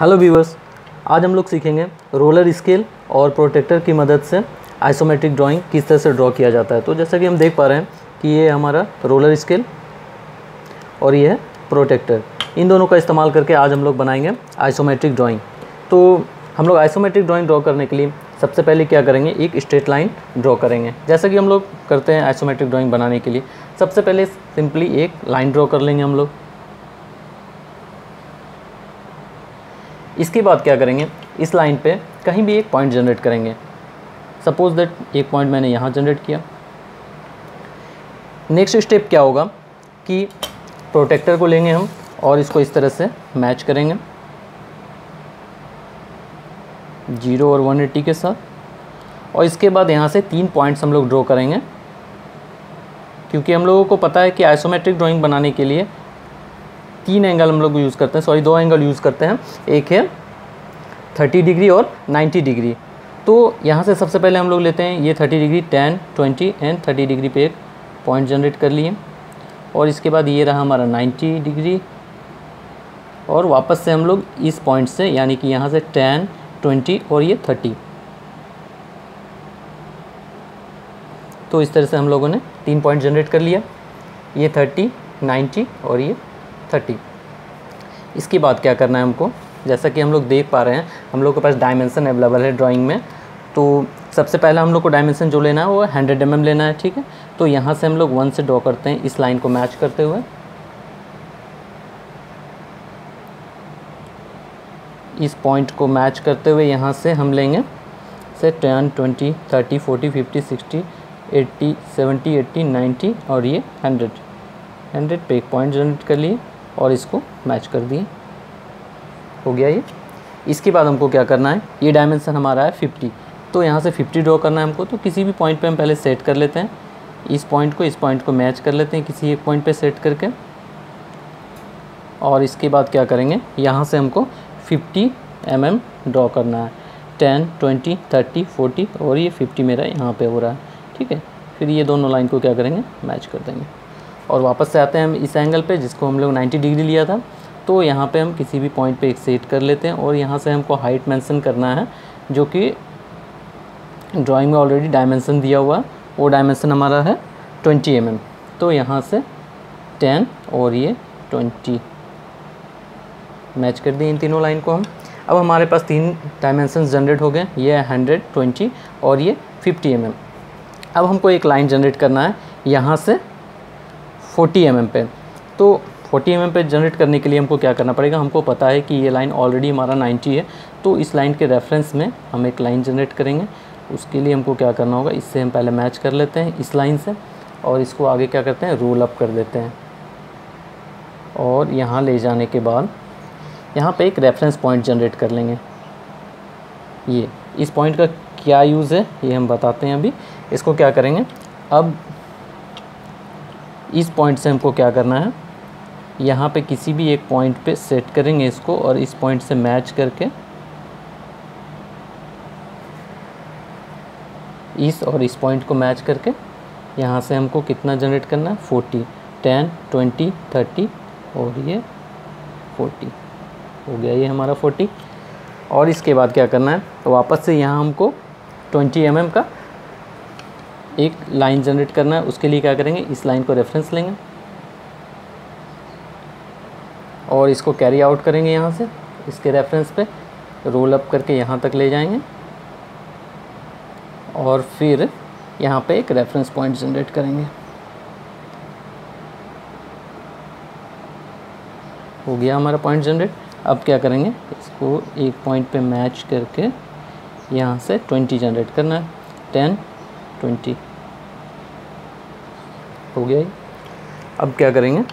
Hello viewers आज हम लोग सीखेंगे रोलर स्केल और प्रोटेक्टर की मदद से आइसोमेट्रिक ड्राइंग किस तरह से ड्रॉ किया जाता है। तो जैसा कि हम देख पा रहे हैं कि ये हमारा रोलर स्केल और ये है प्रोटेक्टर इन दोनों का इस्तेमाल करके आज हम लोग बनाएँगे आइसोमेट्रिक ड्राइंग तो हम लोग आइसोमेट्रिक ड्राइंग ड्रॉ करने के लिए सबसे पहले क्या करेंगे, एक स्ट्रेट लाइन ड्रॉ करेंगे। जैसा कि हम लोग करते हैं आइसोमेट्रिक ड्राइंग बनाने के लिए, सबसे पहले सिंपली एक लाइन ड्रॉ कर लेंगे हम लोग। इसके बाद क्या करेंगे? इस लाइन पे कहीं भी एक पॉइंट जनरेट करेंगे। सपोज़ दैट एक पॉइंट मैंने यहाँ जनरेट किया। नेक्स्ट स्टेप क्या होगा कि प्रोटेक्टर को लेंगे हम और इसको इस तरह से मैच करेंगे। ज़ीरो और वन एट्टी के साथ। और इसके बाद यहाँ से तीन पॉइंट्स हम लोग ड्रॉ करेंगे। क्योंकि हम लोगों को पता है कि आइसोमेट्रिक ड्राइंग बनाने के लिए तीन एंगल हम लोग यूज़ करते हैं। सॉरी दो एंगल यूज़ करते हैं। एक है थर्टी डिग्री और नाइन्टी डिग्री तो यहाँ से सबसे पहले हम लोग लेते हैं, ये thirty degree ten twenty and thirty degree पे एक पॉइंट जनरेट कर लिए। और इसके बाद ये रहा हमारा नाइन्टी डिग्री और वापस से हम लोग इस पॉइंट से, यानी कि यहाँ से टेन ट्वेंटी और ये थर्टी तो इस तरह से हम लोगों ने तीन पॉइंट जनरेट कर लिया। ये थर्टी नाइन्टी और ये थर्टी। इसके बाद क्या करना है हमको? जैसा कि हम लोग देख पा रहे हैं, हम लोग के पास डायमेंसन अवेलेबल है ड्राइंग में। तो सबसे पहले हम लोग को डायमेंसन जो लेना है वो हंड्रेड एम लेना है, ठीक है? तो यहाँ से हम लोग वन से ड्रॉ करते हैं, इस लाइन को मैच करते हुए। इस पॉइंट को मैच करते हुए यहाँ से हम लेंगे, से ten twenty thirty forty fifty sixty eighty seventy eighty ninety और ये हंड्रेड हंड्रेड पे एक पॉइंट जनरेट कर लिए। और इसको मैच कर दिए। हो गया ये। इसके बाद हमको क्या करना है? ये डायमेंसन हमारा है फिफ्टी तो यहाँ से फिफ्टी ड्रॉ करना है हमको तो किसी भी पॉइंट पे हम पहले सेट कर लेते हैं। इस पॉइंट को इस पॉइंट को मैच कर लेते हैं किसी एक पॉइंट पे सेट करके। और इसके बाद क्या करेंगे? यहाँ से हमको 50 एम mm ड्रॉ करना है। 10, 20, 30, 40 और ये 50 मेरा यहाँ पे हो रहा है। ठीक है? फिर ये दोनों लाइन को क्या करेंगे? मैच कर देंगे। और वापस से आते हैं हम इस एंगल पे, जिसको हम लोग 90 डिग्री लिया था तो यहाँ पे हम किसी भी पॉइंट पे एक सेट कर लेते हैं और यहाँ से हमको हाइट मेंशन करना है, जो कि ड्राइंग में ऑलरेडी डायमेंसन दिया हुआ, वो डायमेंसन हमारा है 20 एम mm. तो यहाँ से 10 और ये 20 मैच कर दिए इन तीनों लाइन को हम अब हमारे पास तीन डायमेंशन जनरेट हो गए, ये हंड्रेड ट्वेंटी और ये फिफ्टी एम mm. अब हमको एक लाइन जनरेट करना है, यहाँ से फोर्टी एम पे। तो फोर्टी एम पे जनरेट करने के लिए हमको क्या करना पड़ेगा? हमको पता है कि ये लाइन ऑलरेडी हमारा नाइन्टी है। तो इस लाइन के रेफरेंस में हम एक लाइन जनरेट करेंगे। उसके लिए हमको क्या करना होगा? इससे हम पहले मैच कर लेते हैं इस लाइन से और इसको आगे क्या करते हैं? रोल अप कर देते हैं। और यहाँ ले जाने के बाद यहाँ पे एक रेफरेंस पॉइंट जनरेट कर लेंगे। ये, इस पॉइंट का क्या यूज़ है? ये हम बताते हैं अभी। इसको क्या करेंगे? अब इस पॉइंट से हमको क्या करना है? यहाँ पे किसी भी एक पॉइंट पे सेट करेंगे इसको और इस पॉइंट से मैच करके इस और इस पॉइंट को मैच करके यहाँ से हमको कितना जनरेट करना है? फोर्टी टेन ट्वेंटी थर्टी और ये फोर्टी हो गया ये हमारा फोर्टी और इसके बाद क्या करना है? तो वापस से यहाँ हमको ट्वेंटी एम mm का एक लाइन जनरेट करना है, उसके लिए क्या करेंगे, इस लाइन को रेफरेंस लेंगे। और इसको कैरी आउट करेंगे यहाँ से, इसके रेफरेंस पे रोल अप करके यहाँ तक ले जाएँगे। और फिर यहाँ पे एक रेफरेंस पॉइंट जनरेट करेंगे। हो गया हमारा पॉइंट जनरेट अब क्या करेंगे, इसको एक पॉइंट पे मैच करके यहाँ से ट्वेंटी जनरेट करना है। टेन ट्वेंटी हो गया ये। अब क्या करेंगे?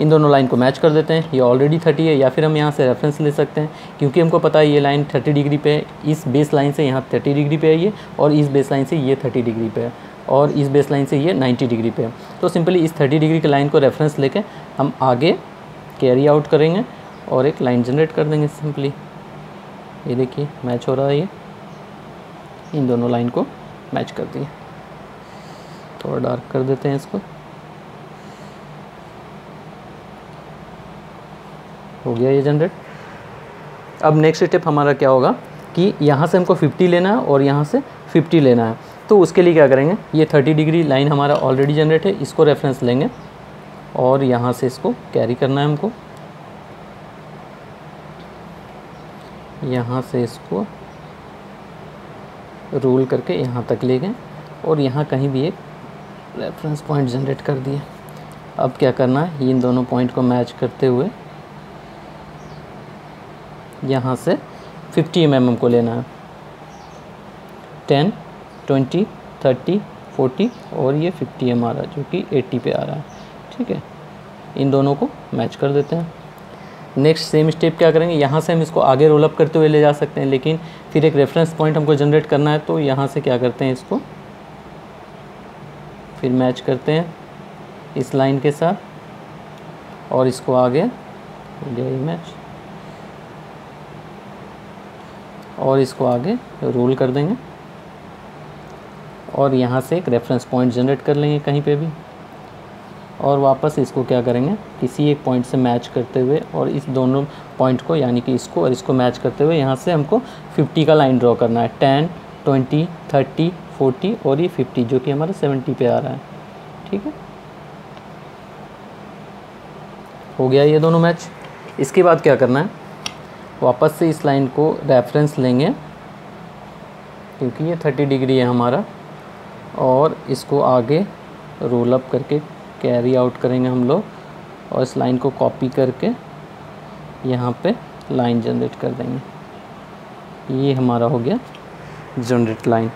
इन दोनों लाइन को मैच कर देते हैं। ये ऑलरेडी थर्टी है या फिर हम यहाँ से रेफरेंस ले सकते हैं। क्योंकि हमको पता है ये लाइन थर्टी डिग्री पे है। इस बेस लाइन से यहाँ थर्टी डिग्री पे है ये और इस बेस लाइन से ये थर्टी डिग्री पे है और इस बेस लाइन से ये नाइन्टी डिग्री पे है। तो सिंपली इस थर्टी डिग्री के लाइन को रेफरेंस लेके हम आगे कैरी आउट करेंगे और एक लाइन जनरेट कर देंगे सिंपली ये देखिए मैच हो रहा है ये। इन दोनों लाइन को मैच कर दिए। थोड़ा डार्क कर देते हैं इसको। हो गया ये जनरेट अब नेक्स्ट स्टेप हमारा क्या होगा कि यहाँ से हमको 50 लेना है और यहाँ से 50 लेना है। तो उसके लिए क्या करेंगे? ये 30 डिग्री लाइन हमारा ऑलरेडी जनरेट है, इसको रेफरेंस लेंगे और यहाँ से इसको कैरी करना है हमको। यहाँ से इसको रोल करके यहाँ तक ले गए और यहाँ कहीं भी एक रेफरेंस पॉइंट जनरेट कर दिए। अब क्या करना है? इन दोनों पॉइंट को मैच करते हुए यहाँ से 50 एम mm को लेना है। 10, 20, 30, 40 और ये 50 एम आ रहा है जो कि 80 पे आ रहा है। ठीक है? इन दोनों को मैच कर देते हैं। नेक्स्ट सेम स्टेप क्या करेंगे? यहाँ से हम इसको आगे रोल अप करते हुए ले जा सकते हैं लेकिन फिर एक रेफरेंस पॉइंट हमको जनरेट करना है तो यहाँ से क्या करते हैं इसको? फिर मैच करते हैं इस लाइन के साथ। और इसको आगे हो गया मैच। और इसको आगे रोल कर देंगे। और यहाँ से एक रेफरेंस पॉइंट जनरेट कर लेंगे कहीं पे भी। और वापस इसको क्या करेंगे? किसी एक पॉइंट से मैच करते हुए और इस दोनों पॉइंट को यानी कि इसको और इसको मैच करते हुए यहाँ से हमको 50 का लाइन ड्रॉ करना है। 10, 20, 30, 40 और ये 50 जो कि हमारा 70 पे आ रहा है। ठीक है? हो गया ये दोनों मैच। इसके बाद क्या करना है? वापस से इस लाइन को रेफरेंस लेंगे क्योंकि ये 30 डिग्री है हमारा और इसको आगे रोल अप करके कैरी आउट करेंगे हम लोग और इस लाइन को कॉपी करके यहाँ पे लाइन जनरेट कर देंगे। ये हमारा हो गया। Generate line.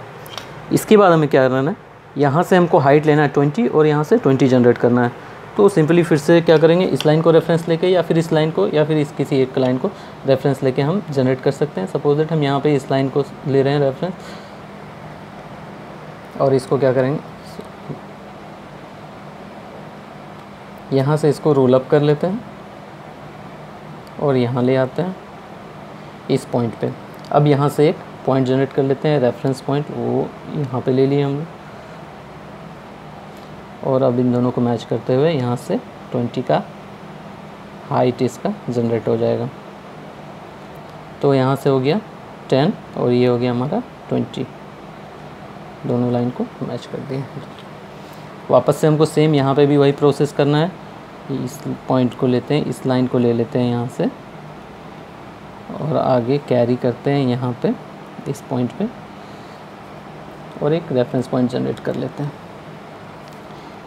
इसके बाद हमें क्या करना है? यहाँ से हमको हाइट लेना है ट्वेंटी और यहाँ से ट्वेंटी जनरेट करना है। तो सिंपली फिर से क्या करेंगे? इस लाइन को रेफरेंस लेके या फिर इस लाइन को या फिर इस किसी एक लाइन को रेफरेंस लेके हम जनरेट कर सकते हैं। सपोज़ दैट हम यहाँ पे इस लाइन को ले रहे हैं रेफरेंस और इसको क्या करेंगे? यहाँ से इसको रोल अप कर लेते हैं। और यहाँ ले आते हैं इस पॉइंट पे। अब यहाँ से एक पॉइंट जनरेट कर लेते हैं रेफरेंस पॉइंट वो यहाँ पे ले लिए हमने। और अब इन दोनों को मैच करते हुए यहाँ से 20 का हाइट इसका जनरेट हो जाएगा। तो यहाँ से हो गया 10 और ये हो गया हमारा 20 दोनों लाइन को मैच कर दिए। वापस से हमको सेम यहाँ पे भी वही प्रोसेस करना है। इस पॉइंट को लेते हैं, इस लाइन को ले लेते हैं यहाँ से। और आगे कैरी करते हैं यहाँ पे। इस पॉइंट पे और एक रेफरेंस पॉइंट जनरेट कर लेते हैं।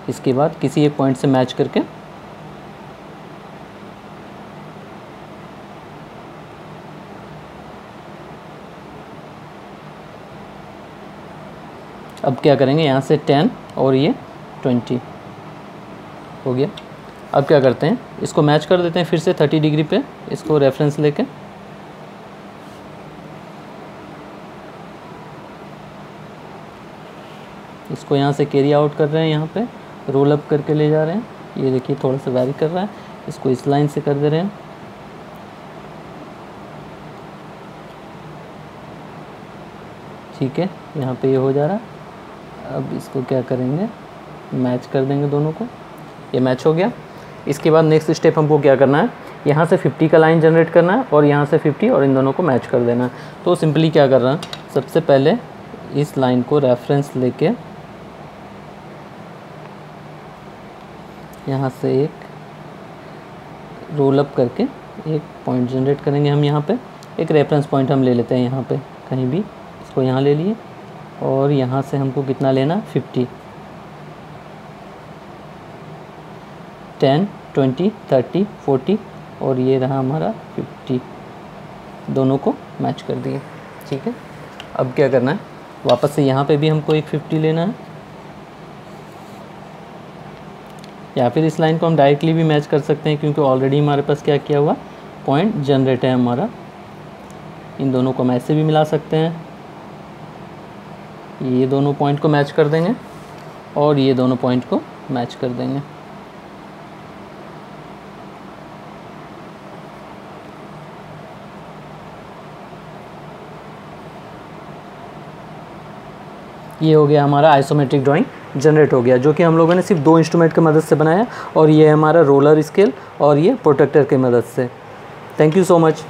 इसके बाद किसी एक पॉइंट से मैच करके अब क्या करेंगे? यहाँ से टेन और ये ट्वेंटी हो गया। अब क्या करते हैं? इसको मैच कर देते हैं फिर से थर्टी डिग्री पे, इसको रेफरेंस लेके। इसको यहाँ से कैरी आउट कर रहे हैं, यहाँ पे रोल अप करके ले जा रहे हैं। ये देखिए, थोड़ा सा वैरी कर रहा है। इसको इस लाइन से कर दे रहे हैं। ठीक है, यहाँ पे ये हो जा रहा है। अब इसको क्या करेंगे? मैच कर देंगे दोनों को। ये मैच हो गया। इसके बाद नेक्स्ट स्टेप हमको क्या करना है? यहाँ से 50 का लाइन जनरेट करना है और यहाँ से 50 और इन दोनों को मैच कर देना है। तो सिंपली क्या कर रहा है? सबसे पहले इस लाइन को रेफरेंस लेके यहाँ से एक रोल अप करके एक पॉइंट जनरेट करेंगे हम यहाँ पे। एक रेफरेंस पॉइंट हम ले लेते हैं यहाँ पे, कहीं भी। इसको यहाँ ले लिए और यहाँ से हमको कितना लेना? Fifty ten twenty thirty forty और ये रहा हमारा फिफ्टी दोनों को मैच कर दिए। ठीक है? अब क्या करना है? वापस से यहाँ पे भी हमको एक फिफ्टी लेना है। या फिर इस लाइन को हम डायरेक्टली भी मैच कर सकते हैं, क्योंकि ऑलरेडी हमारे पास क्या किया हुआ? पॉइंट जनरेट है हमारा। इन दोनों को हम ऐसे भी मिला सकते हैं। ये दोनों पॉइंट को मैच कर देंगे और ये दोनों पॉइंट को मैच कर देंगे। ये हो गया हमारा आइसोमेट्रिक ड्राइंग जनरेट हो गया, जो कि हम लोगों ने सिर्फ़ दो इंस्ट्रूमेंट की मदद से बनाया और ये हमारा रोलर स्केल और ये प्रोटेक्टर की मदद से। Thank you so much